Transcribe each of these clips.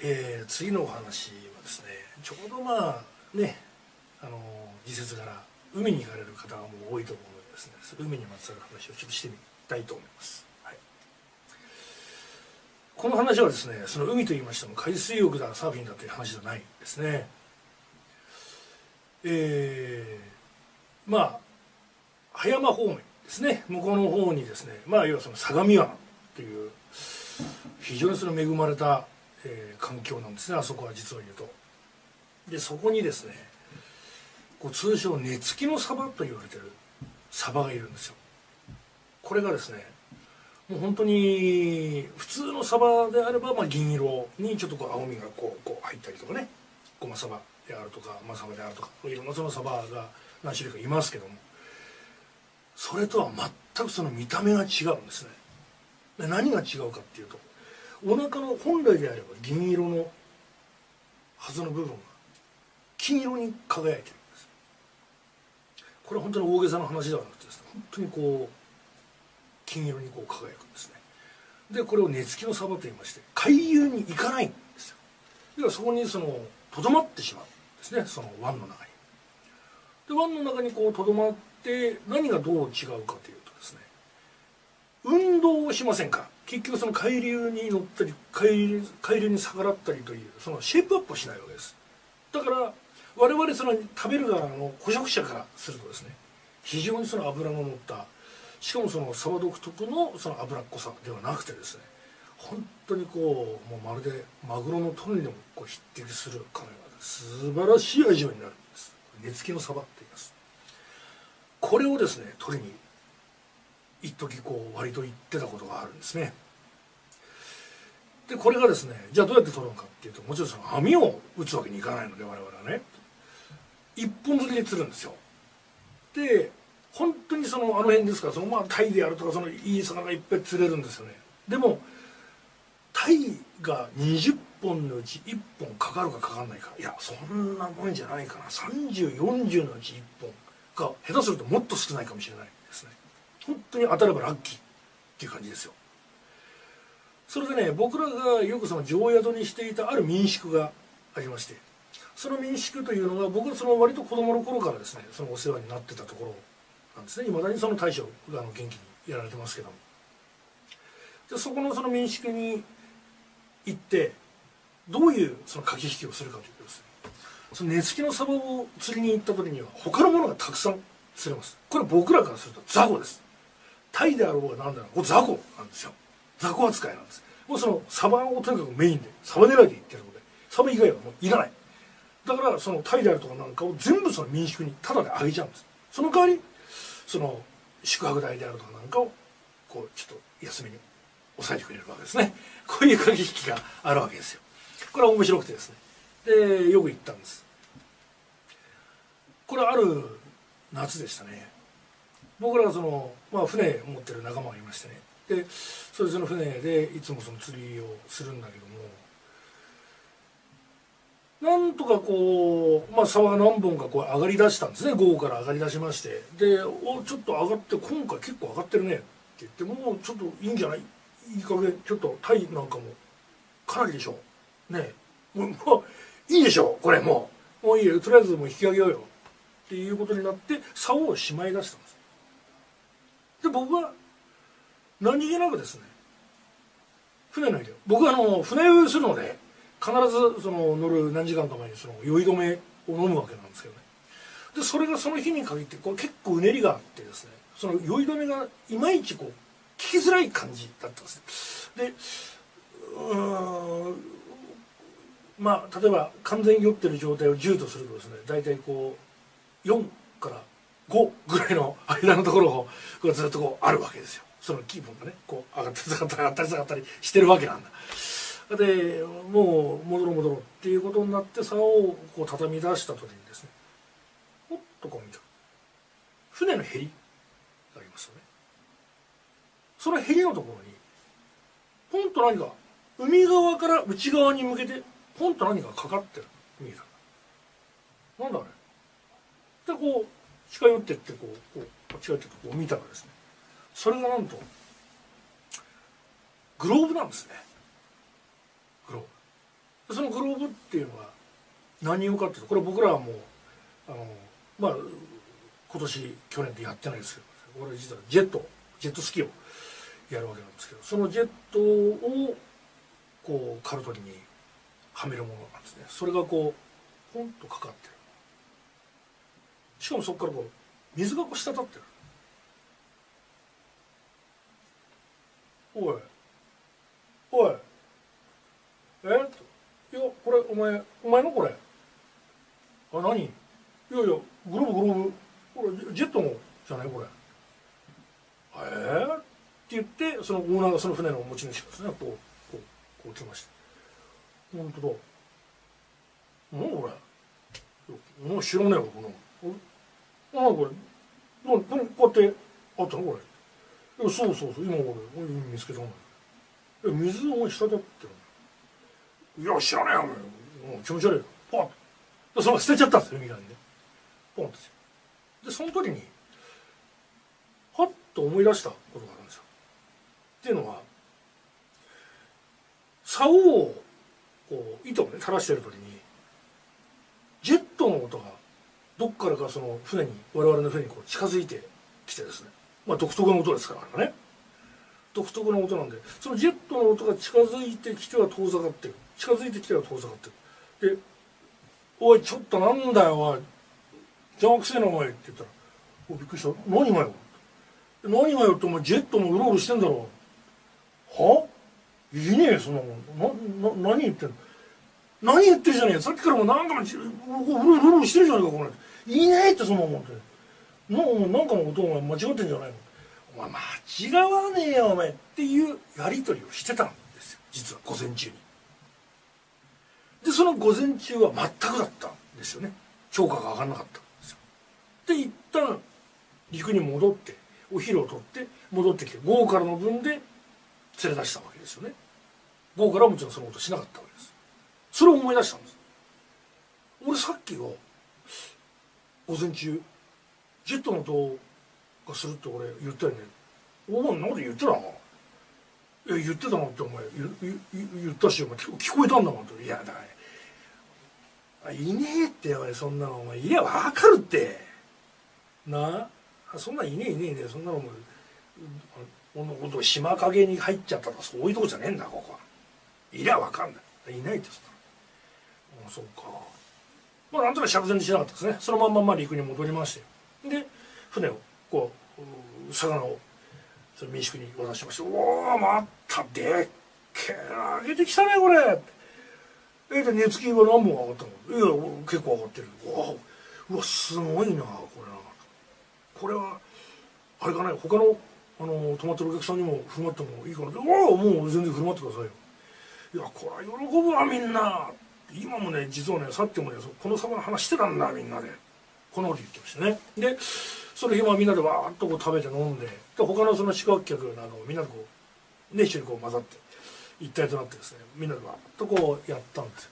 えー、次のお話はですねちょうどまあねあの時節柄海に行かれる方がもう多いと思うのでですね。海にまつわる話をちょっとしてみたいと思います、はい、この話はですねその海と言いましても海水浴だサーフィンだという話じゃないんですね。えー、まあ葉山方面ですね。向こうの方にですねまあ要はその相模湾という非常にその恵まれた、えー環境なんですねあそこは実を言うと。でそこにですねこう通称根付きのサバと言われてるサバがいるんですよ。これがですねもう本当に普通のサバであれば、まあ、銀色にちょっとこう青みがこうこう入ったりとかねゴマサバであるとかマサバであるとかいろんなそのサバが何種類かいますけどもそれとは全くその見た目が違うんですね。で何が違うかっていうとお腹の本来であれば銀色のはずの部分が金色に輝いてるんです。これは本当に大げさな話ではなくてですね本当にこう金色にこう輝くんですね。でこれを根付きのサバと言いまして海遊に行かないんですよ。ではそこにそのとどまってしまうんですねその湾の中に。で湾の中にこうとどまって何がどう違うかというとですね運動をしませんか結局その海流に乗ったり海流海流に逆らったりというそのシェイプアップをしないわけです。だから我々その食べる側の捕食者からするとですね非常にその脂の乗ったしかもそのサバ独特のその脂っこさではなくてですね本当にこうもうまるでマグロのトンにもこう匹敵するかのような素晴らしい味わいになるんです。根付きのサバって言います。これをですね取りに一時こう割と言ってたことがあるんですね。でこれがですねじゃあどうやって取るのかっていうともちろんその網を打つわけにいかないので我々はね。一本釣りで釣るんですよ。で本当にそのあの辺ですからそのまあタイであるとかそのいい魚がいっぱい釣れるんですよね。でもタイが20本のうち1本かかるかかかんないかいやそんなもんじゃないかな。3040のうち1本が下手するともっと少ないかもしれないですね。本当に当たればラッキーっていう感じですよ。それでね僕らがよくその常宿にしていたある民宿がありましてその民宿というのが僕はその割と子供の頃からですねそのお世話になってたところなんですね。いまだにその大将があの元気にやられてますけども。でそこのその民宿に行ってどういうその駆け引きをするかというとですねその根付きのサバを釣りに行った時には他のものがたくさん釣れます。これ僕らからすると雑魚です。タイであろうが何だろうこれ雑魚なんですよ。雑魚扱いなんです。もうそのサバをとにかくメインでサバ狙いで行ってるのでサバ以外はもういらない。だからそのタイであるとかなんかを全部その民宿にタダであげちゃうんです。その代わりその宿泊代であるとかなんかをこうちょっと休みに抑えてくれるわけですね。こういう駆け引きがあるわけですよ。これは面白くてですね。でよく行ったんです。これある夏でしたね。僕らはその、まあ、船持ってる仲間がいましてね。でそれぞれの船でいつもその釣りをするんだけどもなんとかこう、まあ、沢が何本かこう上がりだしたんですね。午後から上がりだしまして。でおちょっと上がって今回結構上がってるね。って言ってもうちょっといいんじゃない？いい加減。ちょっとタイなんかもかなりでしょ。ね。えもうもういいでしょ。これもう。もういいよ。とりあえずもう引き上げようよ。っていうことになって竿をしまい出したんです。で僕は何気なくですね船の僕はあの船酔いするので必ずその乗る何時間か前にその酔い止めを飲むわけなんですけどね。でそれがその日に限ってこれ結構うねりがあってですねその酔い止めがいまいちこう効きづらい感じだったんですね。でうんまあ例えば完全に酔ってる状態を10とするとですね大体こう4から5ぐらいの間のところがずっとこうあるわけですよ。その気分がねこう上がったり下がったり上がったり下がったりしてるわけなんだ。でもう戻ろう戻ろうっていうことになって竿をこう畳み出した時にですねほっとこう見た。船のへりがありますよね。そのへりのところにポンと何か海側から内側に向けてポンと何かかかってる見えた。なんだあれでこう近寄ってってこうこう近寄ってってこう見たらですねそれがなんとグローブなんですね。グローブ。そのグローブっていうのは何をかっていうとこれ僕らはもうあのまあ今年去年でやってないですけどこれ実はジェットジェットスキーをやるわけなんですけどそのジェットをこうカルトリにはめるものなんですね。それがこうポンとかかってる。しかもそこからこう水がこう滴ってる。おい。おい。え？っいやこれお前お前のこれ？あ何？いやいやグローブグローブ。これジェットのじゃない？これ。え？ー、って言ってそのオーナーがその船の持ち主がですねこうこうこう来ました。本当だ。何これ？もう知らねえわこの。ああこれ。なここうやってあったのこれ。そうそうそう今これ見つけたの。え水を滴ってるいや知らねえよもう。気持ち悪いパッとその捨てちゃったんですよ海側にねポンとでその時にはっと思い出したことがあるんですよ。っていうのは竿をこう糸をね垂らしてる時にジェットの音がどっからかその船に我々の船にこう近づいてきてですね。まあ独特の音ですからね。独特の音なんでそのジェットの音が近づいてきては遠ざかってる。近づいてきては遠ざかってる。で「おいちょっとなんだよおい。邪魔くせえなお前」って言ったら「おびっくりした。何がよ」何がよってお前ジェットもうろうろしてんだろは？いねえそんなもん。なな何言ってんの？何言ってるじゃねえ。さっきからもう何回もうろうろしてるじゃねえかこれ。いねえってそんなもんって。ななんかの音が間違ってんじゃないの？お前間違わねえよお前っていうやり取りをしてたんですよ実は午前中に。でその午前中は全くだったんですよね。評価が上がらなかったんですよ。で一旦陸に戻ってお昼を取って戻ってきて午後からの分で連れ出したわけですよね。午後からはもちろんそのことしなかったわけです。それを思い出したんです。俺さっきが午前中ジェットの音がするって俺言ったよね。お前何で言ってたの？いや言ってたのってお前言言ったしお前聞こえたんだもんっていやだからいねえってお前そんなのお前いや分かるって。な？あそんなんいねえいねえねえ。そんなのもこのこと島陰に入っちゃったとかそういうとこじゃねえんだここはいりゃ分かんないいないってそあそうかまあなんとか釈然としなかったですね。そのまんまま陸に戻りまして。で船をこう魚をその民宿に渡しまして「おおまたでっけえな上げてきたねこれ」えで値付きは何本上がったの？いや結構上がってる。わうわすごいなこれな。これはあれかね他のあの泊まってるお客さんにも振る舞ってもいいかなって「おおもう全然振る舞ってくださいよ」いやこれは喜ぶわみんな。今もね実はねさっきもねこの魚の話してたんだみんなで。こんなこと言ってましたね。でその日はみんなでわーっとこう食べて飲んでで他のその宿泊客なんかもみんなでこうね一緒にこう混ざって一体となってですねみんなでわーっとこうやったんですよ。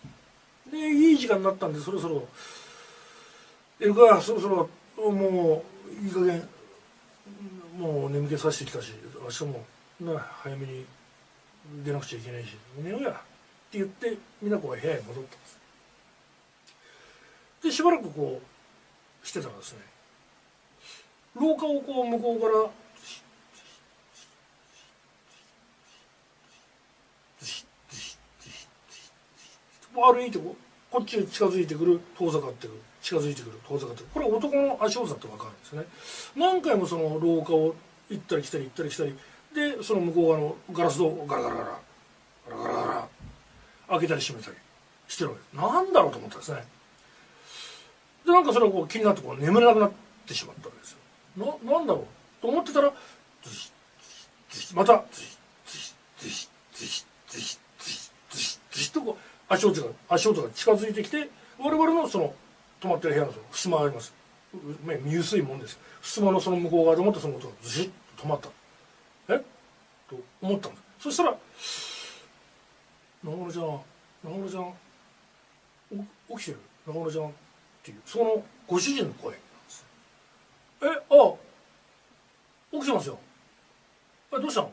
でいい時間になったんでそろそろ「えるかそろそろもういい加減もう眠気させてきたし明日もな早めに出なくちゃいけないし寝ようや」って言ってみんなこう部屋に戻ったんです。でしばらくこうしてたらですね。廊下をこう向こうから歩いてここっちに近づいてくる遠ざかってくる近づいてくる遠ざかってくる。これ男の足音だって分かるんですね。何回もその廊下を行ったり来たり行ったり来たりでその向こう側のガラス戸をガラガラガラ開けたり閉めたりしてるわけ。なんだろうと思ったんですね。でなんかそれがこう気になってこう眠れなくなってしまったわけですよ。ななんだろう？と思ってたらまたズシズシズシズシズシズシズシズシとこう足音が足音が近づいてきて我々のその泊まってる部屋のその襖があります。目見薄いもんです。襖のその向こう側でもってその音がズシッと止まった。え？と思ったんです。そしたら「中村ちゃん中村ちゃん起きてる？中村ちゃん」っていうそのご主人の声えあ起きてますよ。えどうしたの？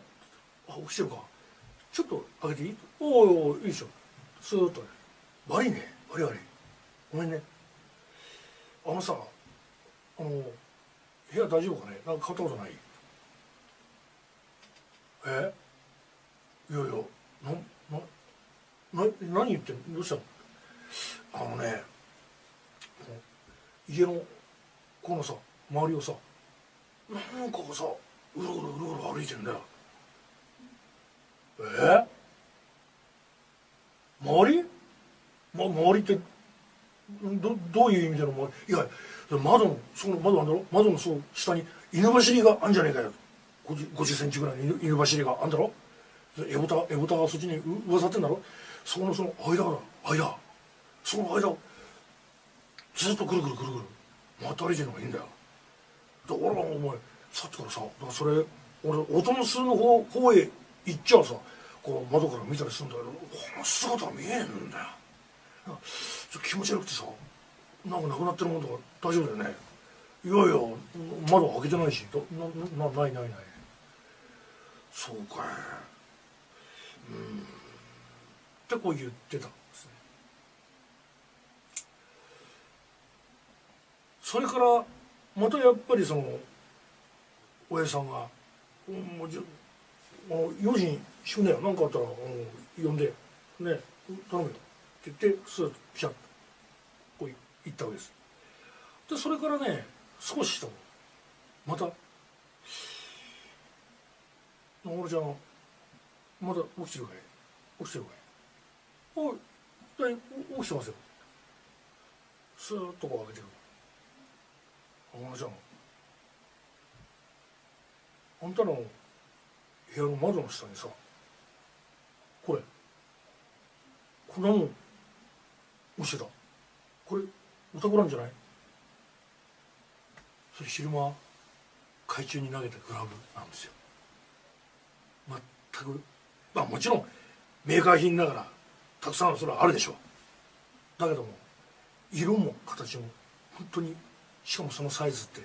あ起きてるか。ちょっと開けていい？おおいいでしょ。スーッとね。悪いね。悪い悪い。ごめんね。あのさあの部屋大丈夫かね？なんか買ったことない？え？いやいやななな何言ってんの？どうしたの？あのね家のこのさ周りをさなんかさうろうろうろうろ歩いてんだよ。え？周り、ま、周りってどどういう意味での周りいや窓のその窓なんだろ？窓のそう下に犬走りがあんじゃねえかよ。50, 50センチぐらいの犬犬走りがあんだろ？エボタエボタがそっちにうわさってんだろ？そこのその間間。その間ずっとぐるぐるぐるぐる回って歩いてるのがいいんだよ。で俺はお前さっきからさだからそれ俺音の巣の方方へ行っちゃうさこう窓から見たりするんだけどこの姿が見えんだよ。気持ち悪くてさなんかなくなってるもんとか大丈夫だよね。いやいや窓開けてないしななないないない。そうかい。うん。ってこう言ってたんですね。それからまたやっぱりその親父さんが「もうじ4時に死ぬよ何かあったら呼んでね頼むよ」って言ってスーッとピシャッとこう行ったわけです。でそれからね少ししたのまた「俺ちゃんまだ起きてるかい起きてるかいおい起きてますよ。スーッとこう開けてる。小野ちゃんあんたの部屋の窓の下にさこれ。こんなもん落ちてた。これお宅なんじゃない？それ昼間海中に投げたグラブなんですよ。全くまあもちろんメーカー品ながらたくさんそれはあるでしょう。だけども色も形も本当にしかもそのサイズって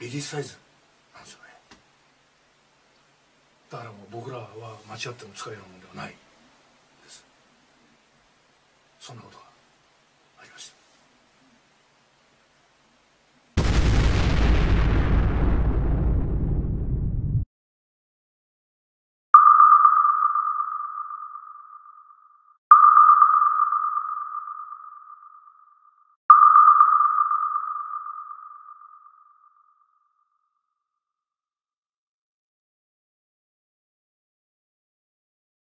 レディースサイズなんですよね。だからもう僕らは間違っても使えるものではないです。そんなことが。